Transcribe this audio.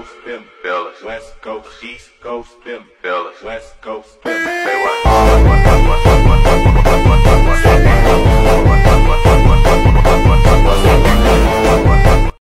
Coast, them fellas. West Coast, East Coast, them fellas. West Coast, them. fellas.